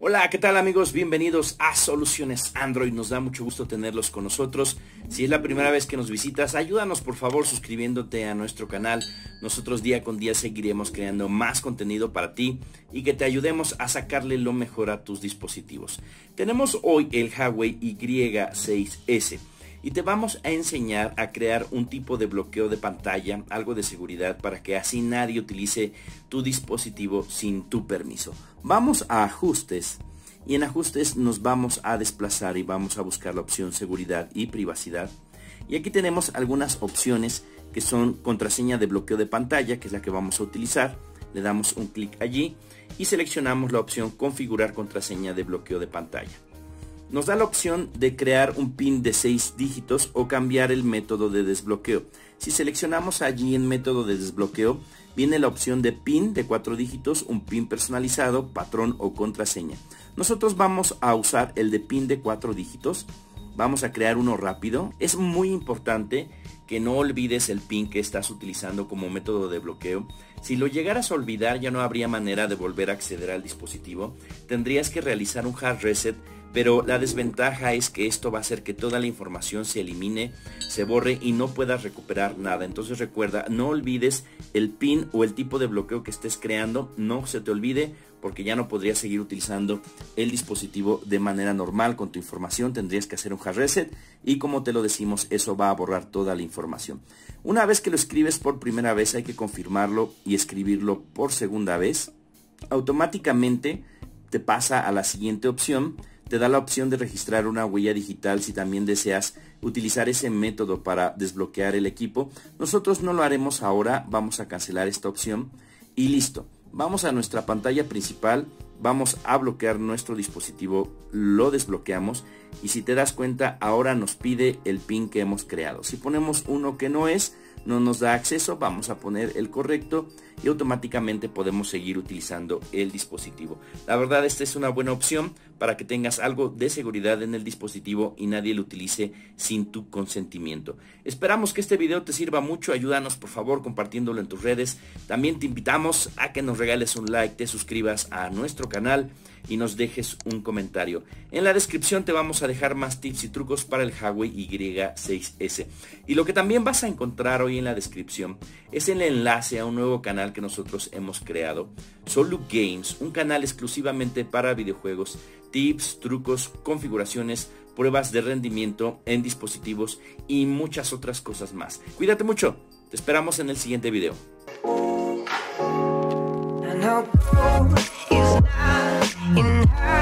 Hola, ¿qué tal amigos? Bienvenidos a Soluciones Android. Nos da mucho gusto tenerlos con nosotros. Si es la primera vez que nos visitas, ayúdanos por favor suscribiéndote a nuestro canal. Nosotros día con día seguiremos creando más contenido para ti y que te ayudemos a sacarle lo mejor a tus dispositivos. Tenemos hoy el Huawei Y6S y te vamos a enseñar a crear un tipo de bloqueo de pantalla, algo de seguridad para que así nadie utilice tu dispositivo sin tu permiso. Vamos a ajustes y en ajustes nos vamos a desplazar y vamos a buscar la opción seguridad y privacidad. Y aquí tenemos algunas opciones que son contraseña de bloqueo de pantalla, que es la que vamos a utilizar. Le damos un clic allí y seleccionamos la opción configurar contraseña de bloqueo de pantalla nos da la opción de crear un PIN de 6 dígitos o cambiar el método de desbloqueo. Si seleccionamos allí en método de desbloqueo, viene la opción de PIN de 4 dígitos, un PIN personalizado, patrón o contraseña. Nosotros vamos a usar el de PIN de 4 dígitos. Vamos a crear uno rápido. Es muy importante que no olvides el PIN que estás utilizando como método de bloqueo. Si lo llegaras a olvidar ya no habría manera de volver a acceder al dispositivo. Tendrías que realizar un hard reset pero la desventaja es que esto va a hacer que toda la información se elimine, se borre y no puedas recuperar nada. Entonces recuerda, no olvides el pin o el tipo de bloqueo que estés creando, no se te olvide porque ya no podrías seguir utilizando el dispositivo de manera normal con tu información, tendrías que hacer un hard reset y como te lo decimos, eso va a borrar toda la información. Una vez que lo escribes por primera vez hay que confirmarlo y escribirlo por segunda vez. Automáticamente te pasa a la siguiente opción te da la opción de registrar una huella digital si también deseas utilizar ese método para desbloquear el equipo. Nosotros no lo haremos ahora, vamos a cancelar esta opción y listo. Vamos a nuestra pantalla principal, vamos a bloquear nuestro dispositivo, lo desbloqueamos y si te das cuenta ahora nos pide el pin que hemos creado. Si ponemos uno que no es, no nos da acceso, vamos a poner el correcto y automáticamente podemos seguir utilizando el dispositivo. La verdad esta es una buena opción para que tengas algo de seguridad en el dispositivo y nadie lo utilice sin tu consentimiento. Esperamos que este video te sirva mucho, ayúdanos por favor compartiéndolo en tus redes. También te invitamos a que nos regales un like, te suscribas a nuestro canal y nos dejes un comentario. En la descripción te vamos a dejar más tips y trucos para el Huawei Y6S. Y lo que también vas a encontrar hoy en la descripción es el enlace a un nuevo canal que nosotros hemos creado, Solo Games, un canal exclusivamente para videojuegos, tips, trucos, configuraciones, pruebas de rendimiento en dispositivos y muchas otras cosas más. Cuídate mucho, te esperamos en el siguiente video. Yeah.